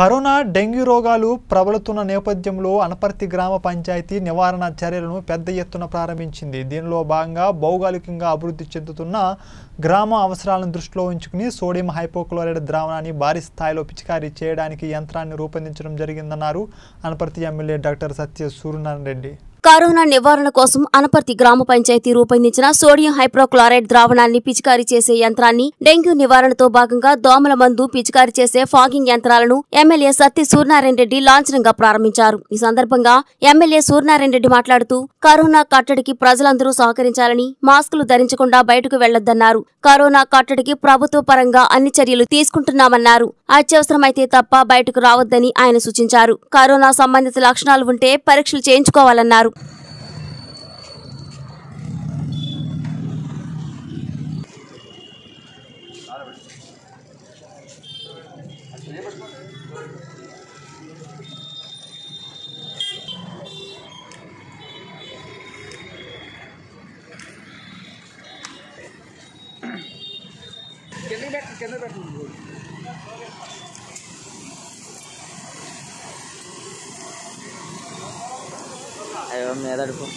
Corona dengue రోగాలు ప్రబలుతున్న నేపథ్యంలో అనపర్తి గ్రామ పంచాయతీ నివారణ చర్యలను పెద్ద ఎత్తున ప్రారంభించింది. దీనిలో భాగంగా భౌగోళికంగా అభివృద్ధి చెందుతున్న గ్రామ అవసరాలను దృష్టిలో ఉంచుకుని సోడియం హైపోక్లోరైడ్ ద్రావణాన్ని భారీ స్థాయిలో పిచికారీ చేయడానికి యంత్రాన్ని రూపొందించడం జరిగిందన్నారు Anaparthi MLA doctor Satya Suryanarayana Reddy. Corona నివారణ కోసం అనపర్తి గ్రామ పంచాయతీ రూపొందించిన సోడియం హైప్రోక్లోరైడ్ ద్రావణాన్ని పిచికారీ చేసే యంత్రాన్ని డెంగ్యూ నివారణతో భాగంగా దోమల మందు పిచికారీ చేసే ఫాగింగ్ యంత్రాలను ఎమ్మెల్యే సత్తి సూర్యనారాయణ రెడ్డి లాంఛనంగా ప్రారంభించారు. ఈ సందర్భంగా ఎమ్మెల్యే సూర్యనారాయణ రెడ్డి మాట్లాడుతూ కరోనా కట్టడికి ప్రజలందరూ సహకరించాలని మాస్కులు ధరించకుండా బయటకు వెళ్ళొద్దన్నారు. కరోనా కట్టడికి ప్రభుత్వ పరంగా అన్ని చర్యలు తీసుకుంటున్నామన్నారు. అత్యవసరమైతే తప్ప బయటకు రావద్దని ఆయన సూచించారు. కరోనా సంబంధిత లక్షణాలు ఉంటే పరీక్షలు చేయించుకోవాలన్నారు. कितने बैठ कितने बैठ അയ്യോ മേതടുപ്പം